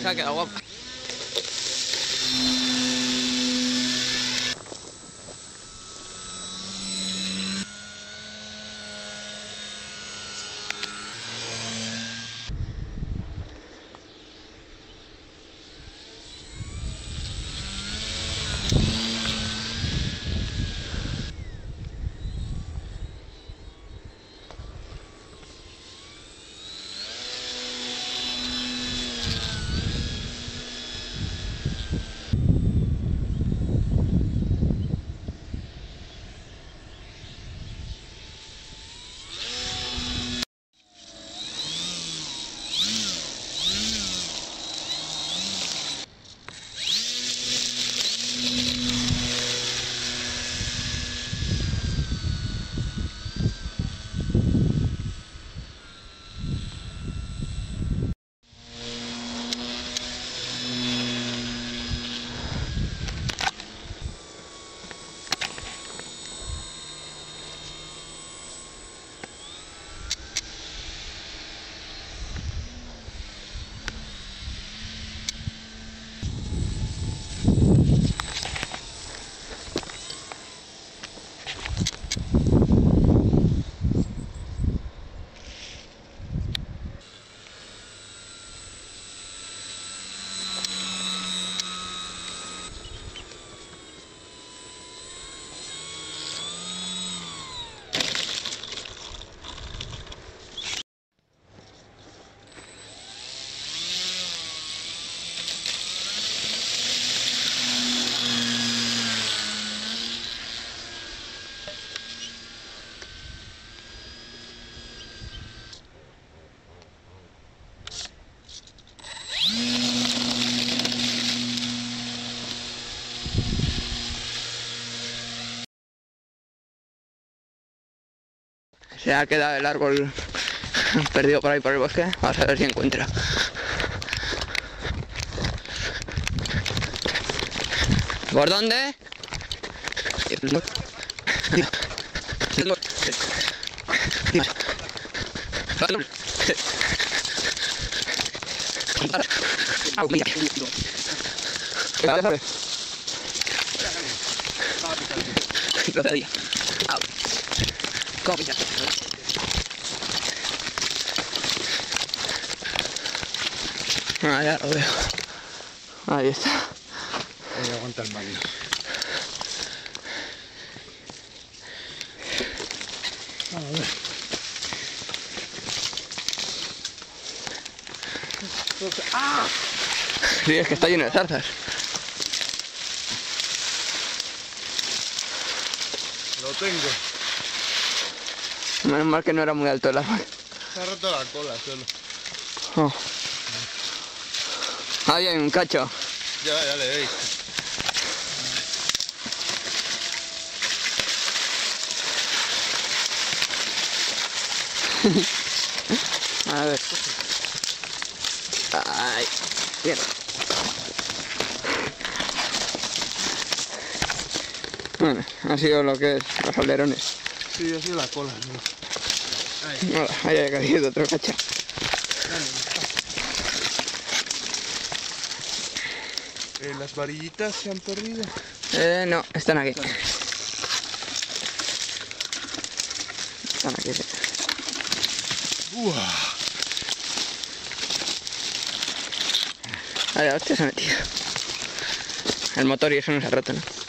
I can't get a lump. Se ha quedado el árbol perdido por ahí por el bosque. Vamos a ver si encuentra. ¿Por dónde? Ah, ya lo veo. Ahí está. Ahí aguanta el magno. A ver. ¡Ah! Sí, es que está lleno de zarzas. Lo tengo. Menos mal que no era muy alto el árbol. Se ha roto la cola solo. Oh. Ahí hay un cacho. Ya, ya le veis. A ver. Ay, bien. Bueno, ha sido lo que es los alerones. Sí, ha sido la cola. mira. Ahí. Ahí ha caído otro cacho. Eh, las varillitas se han perdido. Eh, no, están aquí. Están aquí, sí. Uah. Vaya, hostia, se ha metido. El motor y eso no se ha roto, ¿no?